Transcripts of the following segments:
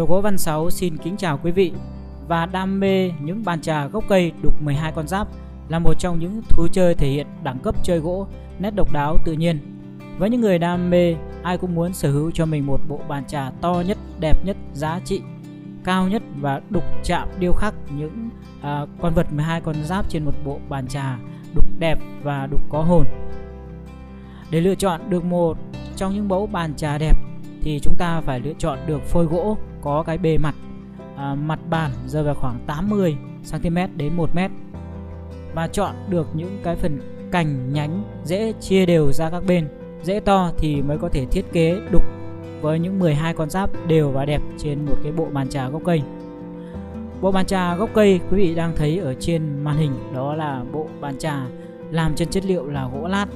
Đồ gỗ Văn Sáu xin kính chào quý vị và đam mê những bàn trà gốc cây đục 12 con giáp là một trong những thú chơi thể hiện đẳng cấp chơi gỗ nét độc đáo tự nhiên. Với những người đam mê, ai cũng muốn sở hữu cho mình một bộ bàn trà to nhất, đẹp nhất, giá trị cao nhất và đục chạm điêu khắc những à, con vật 12 con giáp trên một bộ bàn trà đục đẹp và đục có hồn. Để lựa chọn được một trong những mẫu bàn trà đẹp thì chúng ta phải lựa chọn được phôi gỗ có cái bề mặt à, mặt bàn rơi vào khoảng 80 cm đến 1 m và chọn được những cái phần cành nhánh dễ chia đều ra các bên. Dễ to thì mới có thể thiết kế đục với những 12 con giáp đều và đẹp trên một cái bộ bàn trà gốc cây. Bộ bàn trà gốc cây quý vị đang thấy ở trên màn hình đó là bộ bàn trà làm trên chất liệu là gỗ lát.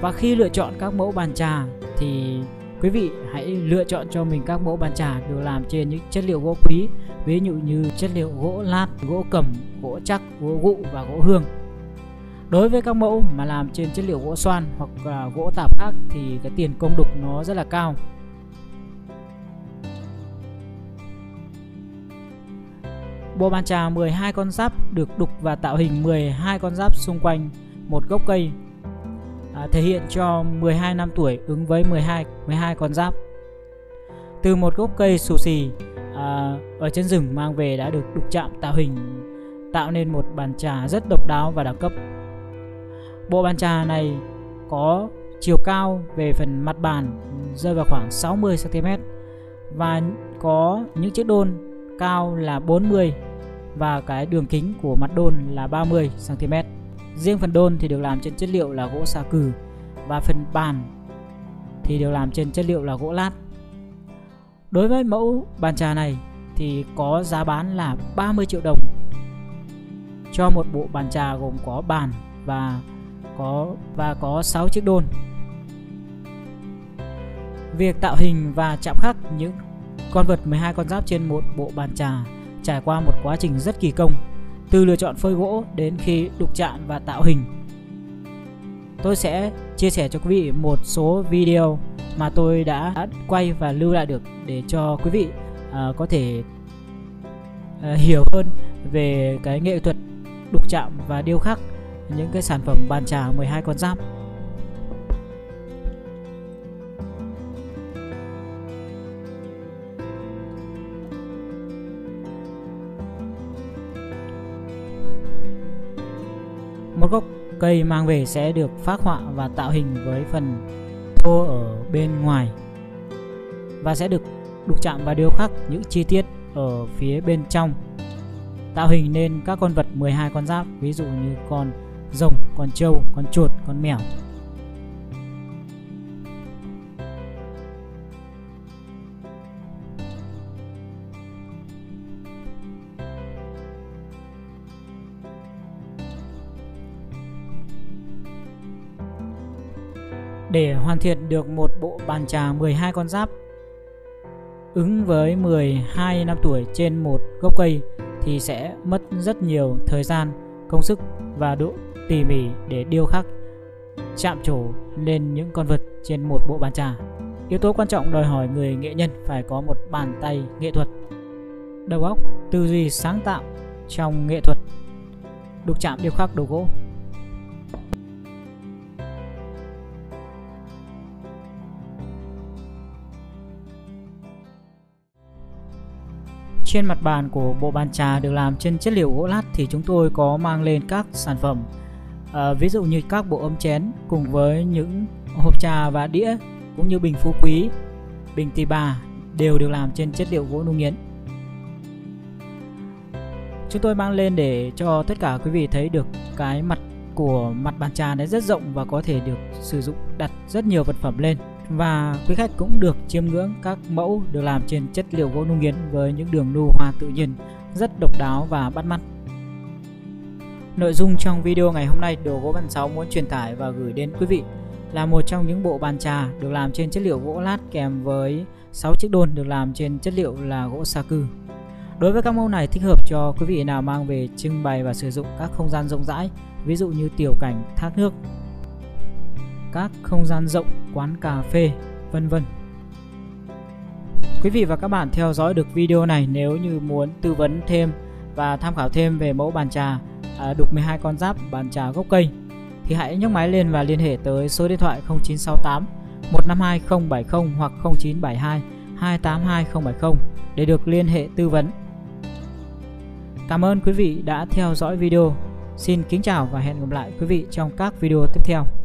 Và khi lựa chọn các mẫu bàn trà thì quý vị hãy lựa chọn cho mình các mẫu bàn trà được làm trên những chất liệu gỗ quý, ví dụ như chất liệu gỗ lát, gỗ cẩm, gỗ chắc, gỗ gụ và gỗ hương. Đối với các mẫu mà làm trên chất liệu gỗ xoan hoặc là gỗ tạp khác thì cái tiền công đục nó rất là cao. Bộ bàn trà 12 con giáp được đục và tạo hình 12 con giáp xung quanh một gốc cây à, thể hiện cho 12 năm tuổi ứng với 12 12 con giáp. Từ một gốc cây xù xì à, ở trên rừng mang về đã được đục chạm tạo hình tạo nên một bàn trà rất độc đáo và đẳng cấp. Bộ bàn trà này có chiều cao về phần mặt bàn rơi vào khoảng 60 cm và có những chiếc đôn cao là 40 và cái đường kính của mặt đôn là 30 cm. Riêng phần đôn thì được làm trên chất liệu là gỗ xà cừ và phần bàn thì được làm trên chất liệu là gỗ lát. Đối với mẫu bàn trà này thì có giá bán là 30 triệu đồng cho một bộ bàn trà gồm có bàn và có và có 6 chiếc đôn. Việc tạo hình và chạm khắc những con vật 12 con giáp trên một bộ bàn trà trải qua một quá trình rất kỳ công từ lựa chọn phơi gỗ đến khi đục chạm và tạo hình. Tôi sẽ chia sẻ cho quý vị một số video mà tôi đã quay và lưu lại được để cho quý vị uh, có thể uh, hiểu hơn về cái nghệ thuật đục chạm và điêu khắc những cái sản phẩm bàn trà 12 con giáp. Một gốc cây mang về sẽ được phác họa và tạo hình với phần thô ở bên ngoài và sẽ được đục chạm và điêu khắc những chi tiết ở phía bên trong. Tạo hình nên các con vật 12 con giáp ví dụ như con rồng, con trâu, con chuột, con mèo. Để hoàn thiện được một bộ bàn trà 12 con giáp ứng với 12 năm tuổi trên một gốc cây thì sẽ mất rất nhiều thời gian, công sức và độ tỉ mỉ để điêu khắc chạm trổ lên những con vật trên một bộ bàn trà. Yếu tố quan trọng đòi hỏi người nghệ nhân phải có một bàn tay nghệ thuật, đầu óc, tư duy sáng tạo trong nghệ thuật đục chạm điêu khắc đồ gỗ. Trên mặt bàn của bộ bàn trà được làm trên chất liệu gỗ lát thì chúng tôi có mang lên các sản phẩm à, ví dụ như các bộ ấm chén cùng với những hộp trà và đĩa cũng như bình phú quý, bình tỳ bà đều được làm trên chất liệu gỗ nung nghiến. Chúng tôi mang lên để cho tất cả quý vị thấy được cái mặt của mặt bàn trà nó rất rộng và có thể được sử dụng đặt rất nhiều vật phẩm lên và quý khách cũng được chiêm ngưỡng các mẫu được làm trên chất liệu gỗ nung nghiến với những đường nu hoa tự nhiên rất độc đáo và bắt mắt. Nội dung trong video ngày hôm nay Đồ Gỗ Văn Sáu muốn truyền tải và gửi đến quý vị là một trong những bộ bàn trà được làm trên chất liệu gỗ lát kèm với 6 chiếc đôn được làm trên chất liệu là gỗ sa cư. Đối với các mẫu này thích hợp cho quý vị nào mang về trưng bày và sử dụng các không gian rộng rãi, ví dụ như tiểu cảnh, thác nước, các không gian rộng, quán cà phê, vân vân. Quý vị và các bạn theo dõi được video này nếu như muốn tư vấn thêm và tham khảo thêm về mẫu bàn trà à, đục 12 con giáp bàn trà gốc cây thì hãy nhấc máy lên và liên hệ tới số điện thoại 0968 152 070 hoặc 0972 282 070 để được liên hệ tư vấn. Cảm ơn quý vị đã theo dõi video. Xin kính chào và hẹn gặp lại quý vị trong các video tiếp theo.